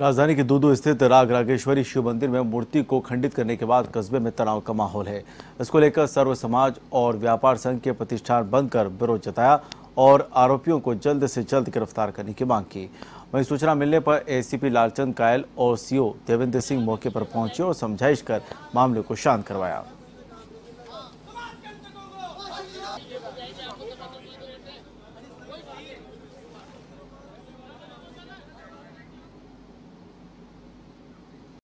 राजधानी के दूदू स्थित राग रागेश्वरी शिव मंदिर में मूर्ति को खंडित करने के बाद कस्बे में तनाव का माहौल है। इसको लेकर सर्व समाज और व्यापार संघ के प्रतिष्ठान बंद कर विरोध जताया और आरोपियों को जल्द से जल्द गिरफ़्तार करने की मांग की। वहीं सूचना मिलने पर एसीपी लालचंद कायल और सीओ देवेंद्र सिंह मौके पर पहुँचे और समझाइश कर मामले को शांत करवाया।